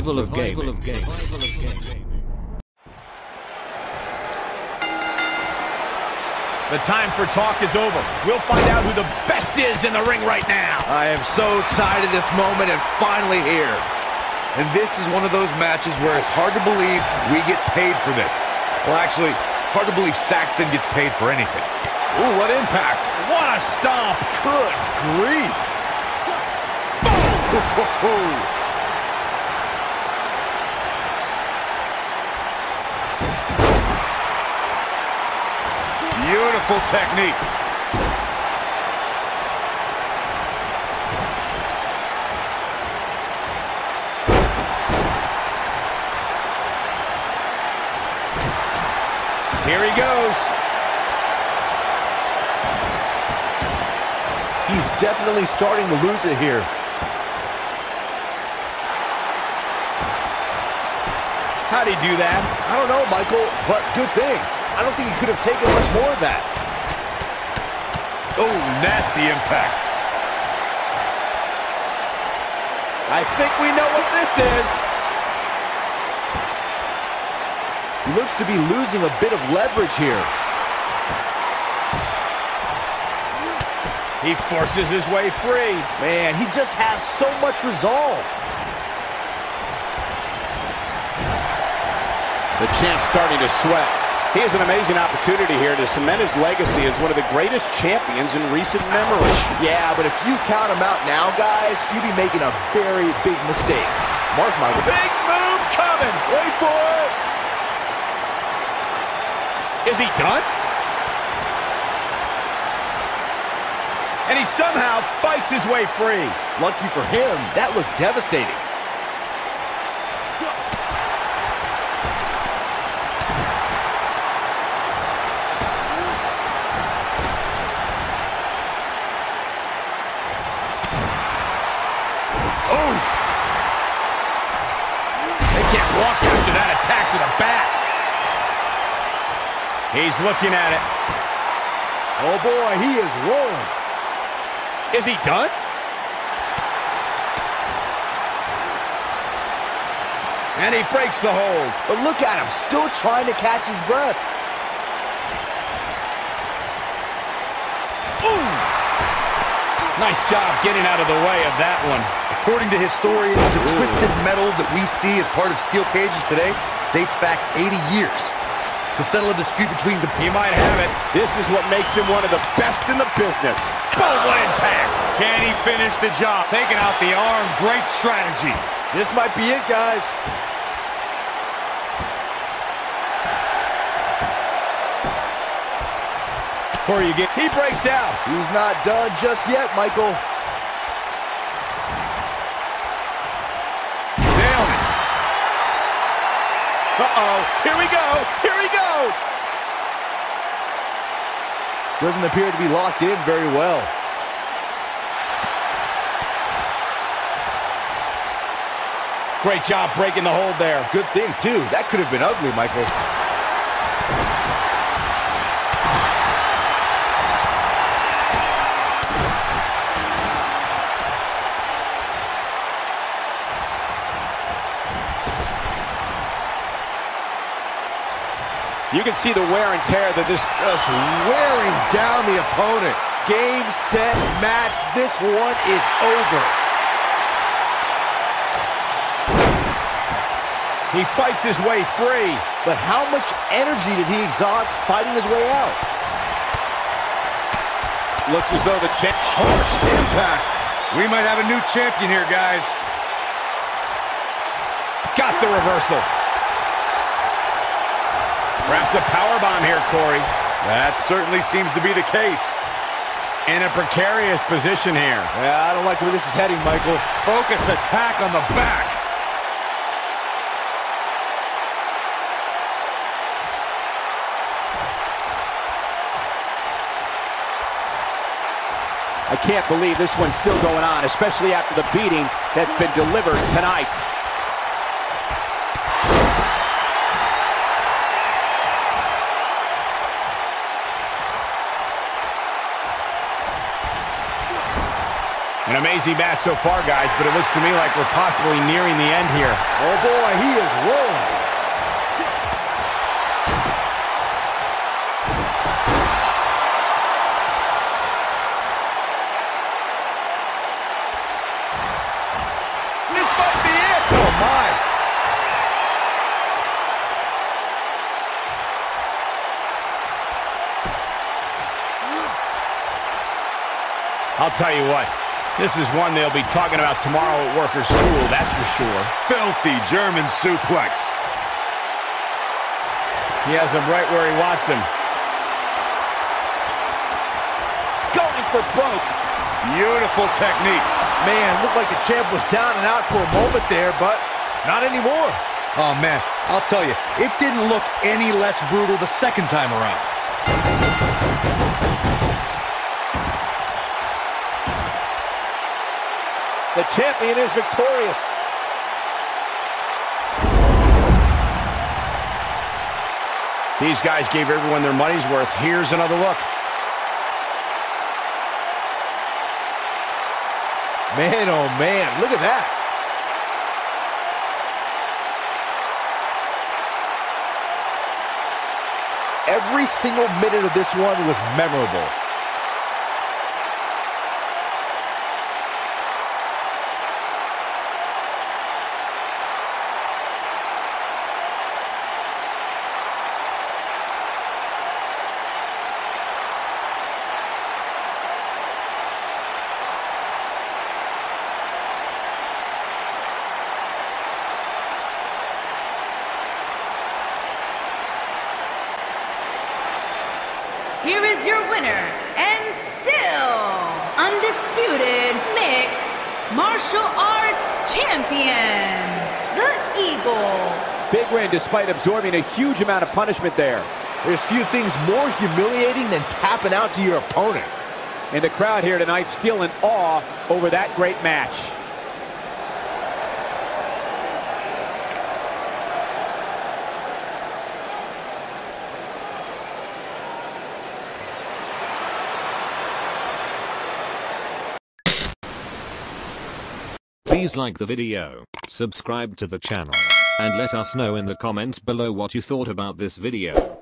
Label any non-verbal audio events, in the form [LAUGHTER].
Revival of gaming. The time for talk is over. We'll find out who the best is in the ring right now. I am so excited this moment is finally here. And this is one of those matches where it's hard to believe we get paid for this. Well, actually, hard to believe Saxton gets paid for anything. Ooh, what impact. What a stomp. Good grief. [LAUGHS] Oh! Beautiful technique. Here he goes. He's definitely starting to lose it here. How'd he do that? I don't know, Michael, but good thing. I don't think he could have taken much more of that. Oh, nasty impact. I think we know what this is. He looks to be losing a bit of leverage here. He forces his way free. Man, he just has so much resolve. The champ's starting to sweat. He has an amazing opportunity here to cement his legacy as one of the greatest champions in recent memory. Yeah, but if you count him out now, guys, you'd be making a very big mistake. Mark my words. Big move coming. Wait for it. Is he done? And he somehow fights his way free. Lucky for him, that looked devastating. He's looking at it. Oh, boy, he is rolling. Is he done? And he breaks the hold. But look at him, still trying to catch his breath. Ooh! Nice job getting out of the way of that one. According to historians, the Ooh. twisted metal that we see as part of steel cages today dates back 80 years to settle a dispute between the... He might have it. This is what makes him one of the best in the business. Boom, what impact. Can he finish the job? Taking out the arm, great strategy. This might be it, guys. Before you get... He breaks out. He's not done just yet, Michael. Uh-oh. Here we go. Here we go. Doesn't appear to be locked in very well. Great job breaking the hold there. Good thing, too. That could have been ugly, Michael. You can see the wear and tear that this just wearing down the opponent. Game, set, match. This one is over. He fights his way free. But how much energy did he exhaust fighting his way out? Looks as though the champ... Harsh impact. We might have a new champion here, guys. Got the reversal. Perhaps a power bomb here, Corey. That certainly seems to be the case. In a precarious position here. Yeah, I don't like where this is heading, Michael. Focused attack on the back. I can't believe this one's still going on, especially after the beating that's been delivered tonight. An amazing match so far, guys, but it looks to me like we're possibly nearing the end here. Oh, boy, he is rolling. This might be it. Oh, my. I'll tell you what, this is one they'll be talking about tomorrow at workers' school, that's for sure. Filthy German suplex. He has him right where he wants him. Going for broke. Beautiful technique. Man, looked like the champ was down and out for a moment there, but not anymore. Oh, man, I'll tell you, it didn't look any less brutal the second time around. The champion is victorious. These guys gave everyone their money's worth. Here's another look. Man, oh man, look at that. Every single minute of this one was memorable. Here is your winner, and still undisputed mixed martial arts champion, the Eagle. Big win despite absorbing a huge amount of punishment there. There's few things more humiliating than tapping out to your opponent. And the crowd here tonight still in awe over that great match. Please like the video, subscribe to the channel, and let us know in the comments below what you thought about this video.